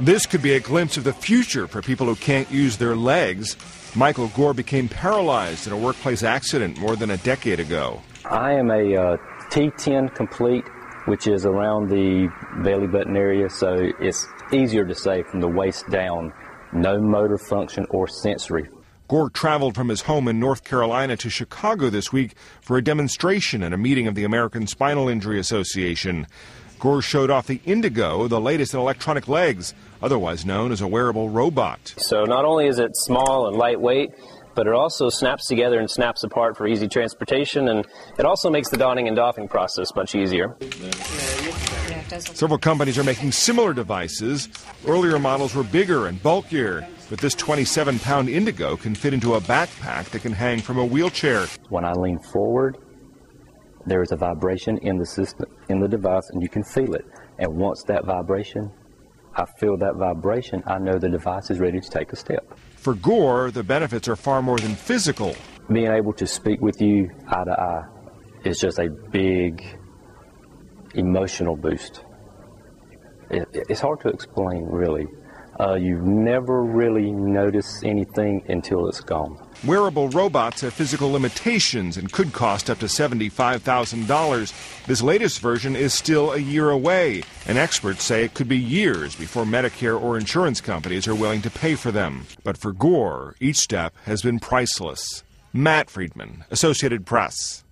This could be a glimpse of the future for people who can't use their legs. Michael Gore became paralyzed in a workplace accident more than a decade ago. I am a uh, T10 complete, which is around the belly button area, so it's easier to say from the waist down, no motor function or sensory. Gore traveled from his home in North Carolina to Chicago this week for a demonstration and a meeting of the American Spinal Injury Association. Gore showed off the Indego, the latest in electronic legs, otherwise known as a wearable robot. So not only is it small and lightweight, but it also snaps together and snaps apart for easy transportation, and it also makes the donning and doffing process much easier. Several companies are making similar devices. Earlier models were bigger and bulkier, but this 27 pound Indego can fit into a backpack that can hang from a wheelchair. When I lean forward, there is a vibration in the system, in the device, and you can feel it. And once that vibration, I feel that vibration, I know the device is ready to take a step. For Gore, the benefits are far more than physical. Being able to speak with you eye to eye is just a big emotional boost. It, it's hard to explain, really. Uh, you never really notice anything until it's gone. Wearable robots have physical limitations and could cost up to $75,000. This latest version is still a year away, and experts say it could be years before Medicare or insurance companies are willing to pay for them. But for Gore, each step has been priceless. Matt Friedman, Associated Press.